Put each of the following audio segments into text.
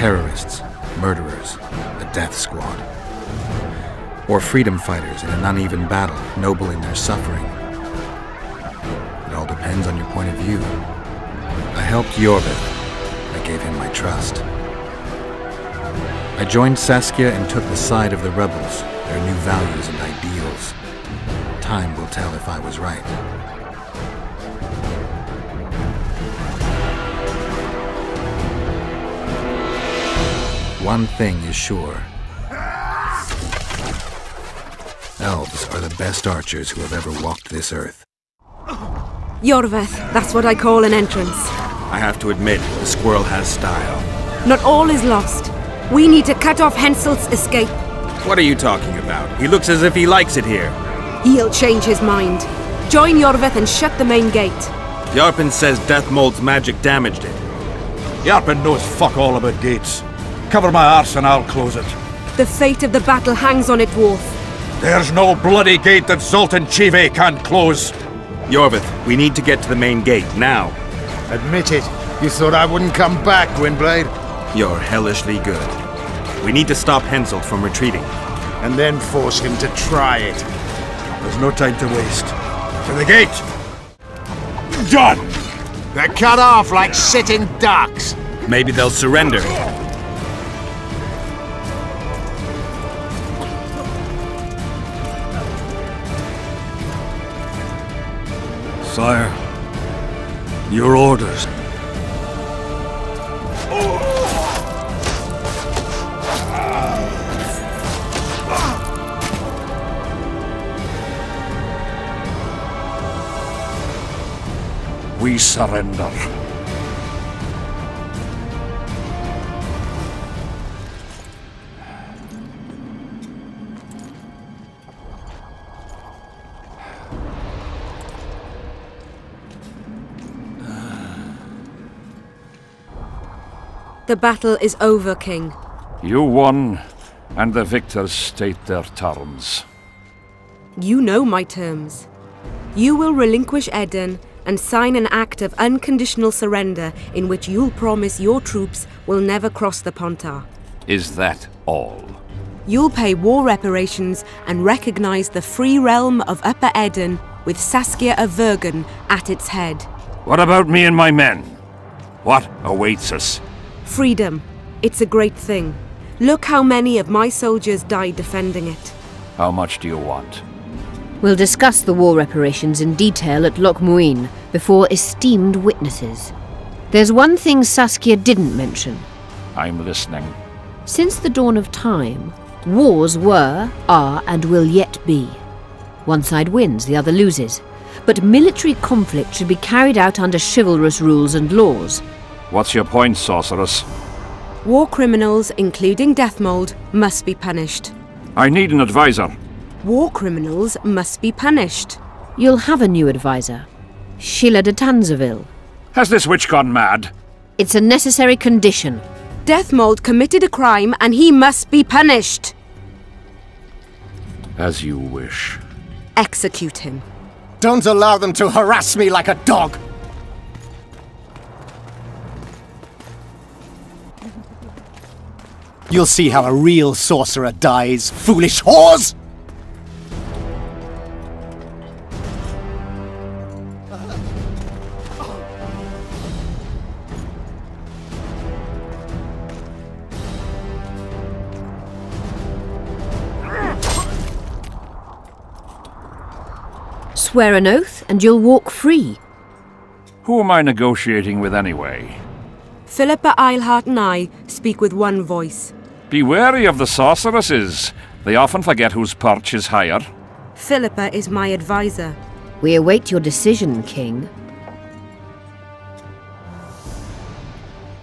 terrorists, murderers, a death squad. Or freedom fighters in an uneven battle, noble in their suffering. It all depends on your point of view. I helped Iorveth. I gave him my trust. I joined Saskia and took the side of the rebels, their new values and ideals. Time will tell if I was right. One thing is sure. Elves are the best archers who have ever walked this earth. Iorveth, that's what I call an entrance. I have to admit, the squirrel has style. Not all is lost. We need to cut off Henselt's escape. What are you talking about? He looks as if he likes it here. He'll change his mind. Join Iorveth and shut the main gate. Yarpen says Dethmold's magic damaged it. Yarpen knows fuck all about gates. Cover my arse and I'll close it. The fate of the battle hangs on it, Dwarf. There's no bloody gate that Zoltan Chivay can't close. Iorveth, we need to get to the main gate, now. Admit it. You thought I wouldn't come back, Gwynbleidd? You're hellishly good. We need to stop Henselt from retreating. And then force him to try it. There's no time to waste. To the gate! Done! They're cut off like sitting ducks. Maybe they'll surrender. Sire, your orders. We surrender. The battle is over, King. You won, and the victors state their terms. You know my terms. You will relinquish Aedirn and sign an act of unconditional surrender in which you'll promise your troops will never cross the Pontar. Is that all? You'll pay war reparations and recognize the free realm of Upper Aedirn with Saskia of Vergen at its head. What about me and my men? What awaits us? Freedom. It's a great thing. Look how many of my soldiers died defending it. How much do you want? We'll discuss the war reparations in detail at Loc Muinne before esteemed witnesses. There's one thing Saskia didn't mention. I'm listening. Since the dawn of time, wars were, are, and will yet be. One side wins, the other loses. But military conflict should be carried out under chivalrous rules and laws. What's your point, sorceress? War criminals, including Dethmold, must be punished. I need an advisor. War criminals must be punished. You'll have a new advisor. Síle de Tansarville. Has this witch gone mad? It's a necessary condition. Dethmold committed a crime and he must be punished. As you wish. Execute him. Don't allow them to harass me like a dog. You'll see how a real sorcerer dies, foolish whores! Swear an oath and you'll walk free. Who am I negotiating with anyway? Philippa Eilhart and I speak with one voice. Be wary of the sorceresses. They often forget whose perch is higher. Philippa is my advisor. We await your decision, King.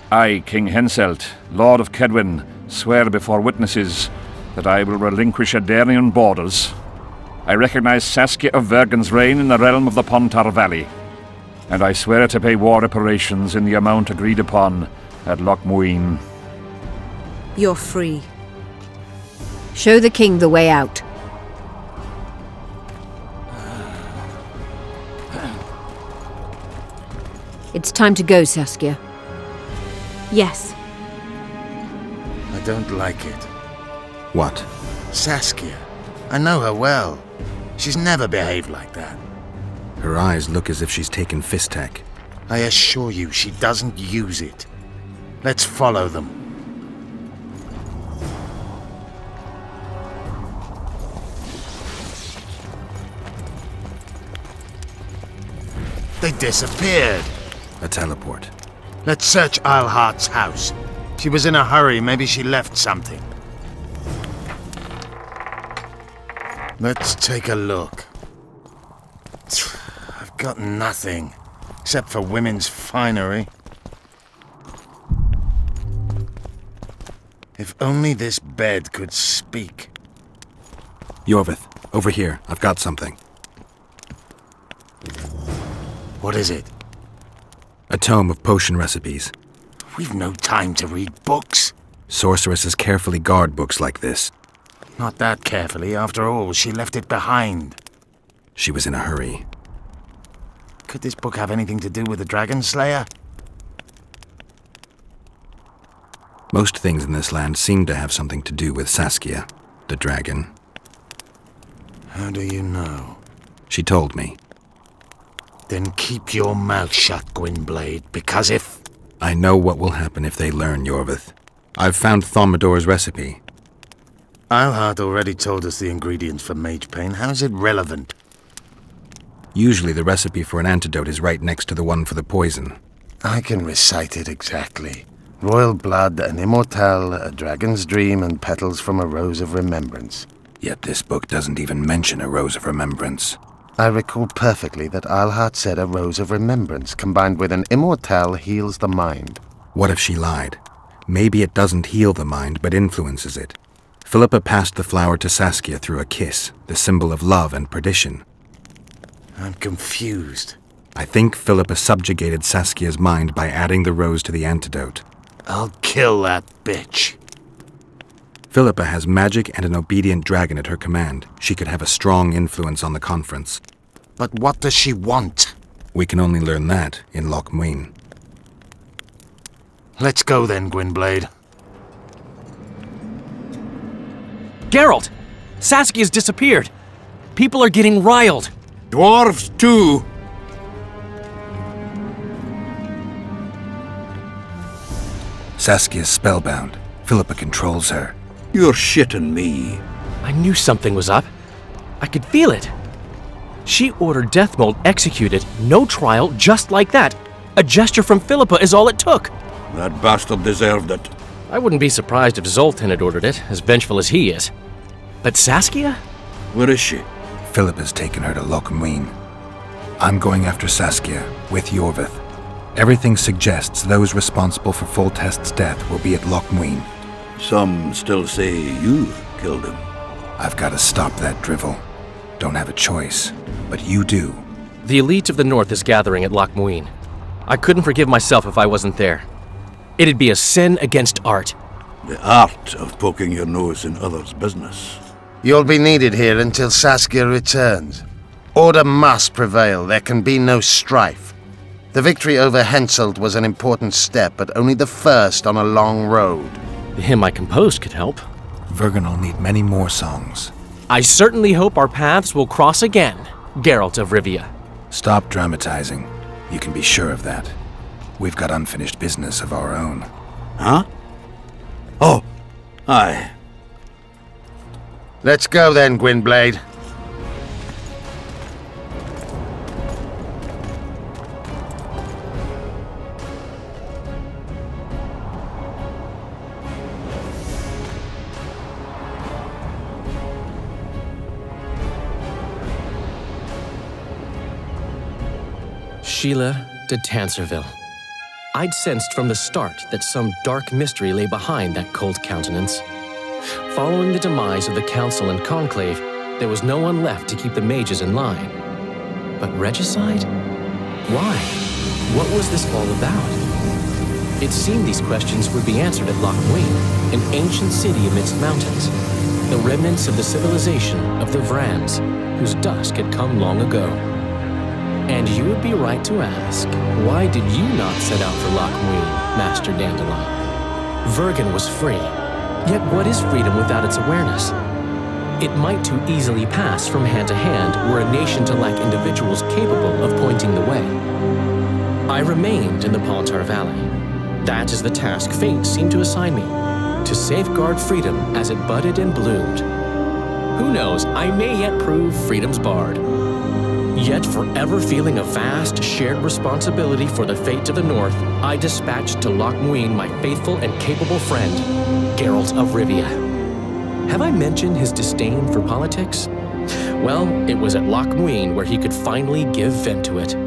I, King Henselt, Lord of Kaedwen, swear before witnesses that I will relinquish Aedirnian borders. I recognize Saskia of Vergen's reign in the realm of the Pontar Valley. And I swear to pay war reparations in the amount agreed upon at Loc Muinne. You're free. Show the king the way out. It's time to go, Saskia. Yes. I don't like it. What? Saskia. I know her well. She's never behaved like that. Her eyes look as if she's taken fisstech. I assure you, she doesn't use it. Let's follow them. Disappeared. A teleport. Let's search Eilhart's house. She was in a hurry. Maybe she left something. Let's take a look. I've got nothing. Except for women's finery. If only this bed could speak. Iorveth, over here. I've got something. What is it? A tome of potion recipes. We've no time to read books. Sorceresses carefully guard books like this. Not that carefully. After all, she left it behind. She was in a hurry. Could this book have anything to do with the Dragon Slayer? Most things in this land seem to have something to do with Saskia, the dragon. How do you know? She told me. Then keep your mouth shut, Gwynbleidd, because if... I know what will happen if they learn, Iorveth. I've found Thaumadour's recipe. Eilhart already told us the ingredients for mage pain. How is it relevant? Usually the recipe for an antidote is right next to the one for the poison. I can recite it exactly. Royal blood, an immortal, a dragon's dream, and petals from a rose of remembrance. Yet this book doesn't even mention a rose of remembrance. I recall perfectly that Eilhart said a rose of remembrance combined with an immortal heals the mind. What if she lied? Maybe it doesn't heal the mind, but influences it. Philippa passed the flower to Saskia through a kiss, the symbol of love and perdition. I'm confused. I think Philippa subjugated Saskia's mind by adding the rose to the antidote. I'll kill that bitch. Philippa has magic and an obedient dragon at her command. She could have a strong influence on the conference. But what does she want? We can only learn that in Loc Muinne. Let's go then, Gwynbleidd. Geralt! Saskia's disappeared. People are getting riled. Dwarves, too. Saskia's spellbound. Philippa controls her. You're shitting me. I knew something was up. I could feel it. She ordered Dethmold executed, no trial, just like that. A gesture from Philippa is all it took. That bastard deserved it. I wouldn't be surprised if Zoltan had ordered it, as vengeful as he is. But Saskia? Where is she? Philippa's taken her to Loc Muinne. I'm going after Saskia, with Iorveth. Everything suggests those responsible for Foltest's death will be at Loc Muinne. Some still say you killed him. I've got to stop that drivel. Don't have a choice, but you do. The elite of the North is gathering at Loc Muinne. I couldn't forgive myself if I wasn't there. It'd be a sin against art. The art of poking your nose in others' business. You'll be needed here until Saskia returns. Order must prevail. There can be no strife. The victory over Henselt was an important step, but only the first on a long road. The hymn I composed could help. Vergen will need many more songs. I certainly hope our paths will cross again, Geralt of Rivia. Stop dramatizing. You can be sure of that. We've got unfinished business of our own. Huh? Oh, aye. Let's go then, Gwynbleidd. Síle de Tansarville. I'd sensed from the start that some dark mystery lay behind that cold countenance. Following the demise of the Council and Conclave, there was no one left to keep the mages in line. But regicide? Why? What was this all about? It seemed these questions would be answered at Loc Muinne, an ancient city amidst mountains, the remnants of the civilization of the Vrans, whose dusk had come long ago. And you would be right to ask, why did you not set out for Loc Muinne, Master Dandelion? Vergen was free. Yet what is freedom without its awareness? It might too easily pass from hand to hand were a nation to lack individuals capable of pointing the way. I remained in the Pontar Valley. That is the task fate seemed to assign me, to safeguard freedom as it budded and bloomed. Who knows, I may yet prove freedom's bard. Yet forever feeling a vast shared responsibility for the fate of the North, I dispatched to Loc Muinne my faithful and capable friend, Geralt of Rivia. Have I mentioned his disdain for politics? Well, it was at Loc Muinne where he could finally give vent to it.